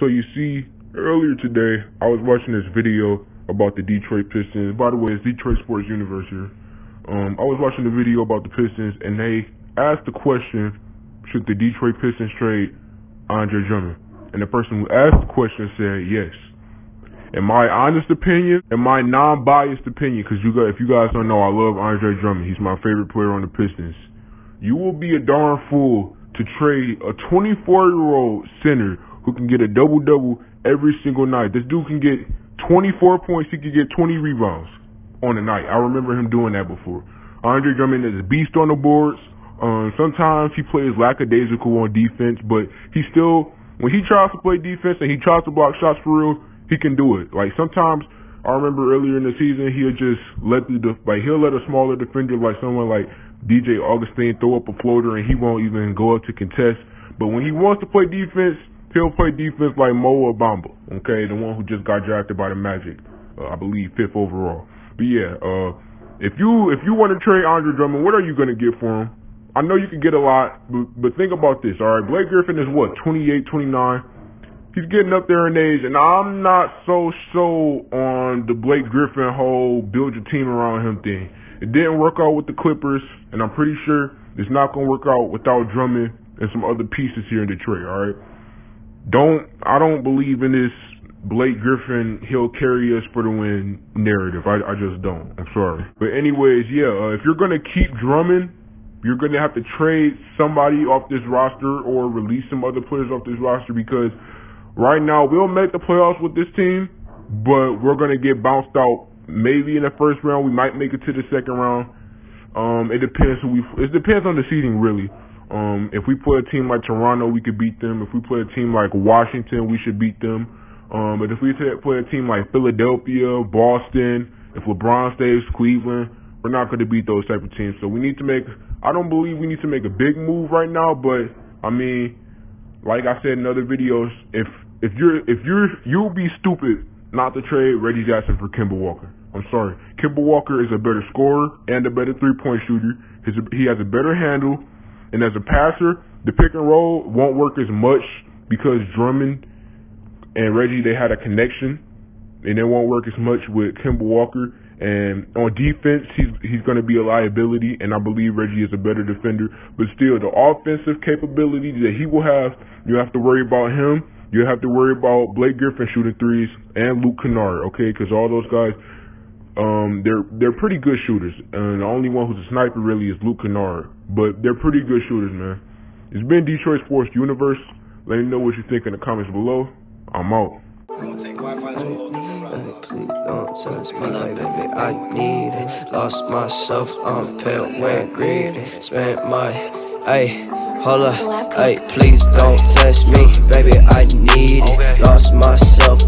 So you see, earlier today, I was watching this video about the Detroit Pistons. By the way, it's Detroit Sports Universe here. Um, I was watching the video about the Pistons, and they asked the question, should the Detroit Pistons trade Andre Drummond? And the person who asked the question said yes. In my honest opinion, in my non-biased opinion, because you guys, if you guys don't know, I love Andre Drummond. He's my favorite player on the Pistons. You will be a darn fool to trade a 24-year-old center who can get a double double every single night. This dude can get 24 points. He can get 20 rebounds on a night. I remember him doing that before. Andre Drummond is a beast on the boards. Um, sometimes he plays lackadaisical on defense, but he still, when he tries to play defense and he tries to block shots for real, he can do it. Like sometimes, I remember earlier in the season, he'll just let the, like he'll let a smaller defender like someone like DJ Augustin throw up a floater and he won't even go up to contest. But when he wants to play defense, He'll play defense like Mo Bamba, okay, the one who just got drafted by the Magic, uh, I believe fifth overall. But yeah, uh, if you if you want to trade Andre Drummond, what are you gonna get for him? I know you can get a lot, but, but think about this, all right? Blake Griffin is what, 28, 29? He's getting up there in age, and I'm not so so on the Blake Griffin whole build your team around him thing. It didn't work out with the Clippers, and I'm pretty sure it's not gonna work out without Drummond and some other pieces here in Detroit, all right? Don't I don't believe in this Blake Griffin he'll carry us for the win narrative. I I just don't. I'm sorry. But anyways, yeah, uh, if you're gonna keep Drummond, you're gonna have to trade somebody off this roster or release some other players off this roster because right now we'll make the playoffs with this team, but we're gonna get bounced out maybe in the first round. We might make it to the second round. Um, it depends who we. It depends on the seeding really. Um, if we play a team like Toronto, we could beat them. If we play a team like Washington, we should beat them. Um, but if we play a team like Philadelphia, Boston, if LeBron stays Cleveland, we're not going to beat those type of teams. So we need to make. I don't believe we need to make a big move right now, but I mean, like I said in other videos, if if you're if you're you'll be stupid not to trade Reggie Jackson for Kemba Walker. I'm sorry, Kemba Walker is a better scorer and a better three point shooter. His, he has a better handle. And as a passer, the pick and roll won't work as much because Drummond and Reggie they had a connection, and it won't work as much with Kemba Walker. And on defense, he's he's going to be a liability, and I believe Reggie is a better defender. But still, the offensive capability that he will have, you have to worry about him. You have to worry about Blake Griffin shooting threes and Luke Kennard, okay? Because all those guys, um, they're they're pretty good shooters, and the only one who's a sniper really is Luke Kennard. But they're pretty good shooters, man. It's been Detroit Sports Universe. Let me know what you think in the comments below. I'm out. I need it. Lost myself, greedy. Spent my, please don't me, baby. I need it. Lost myself.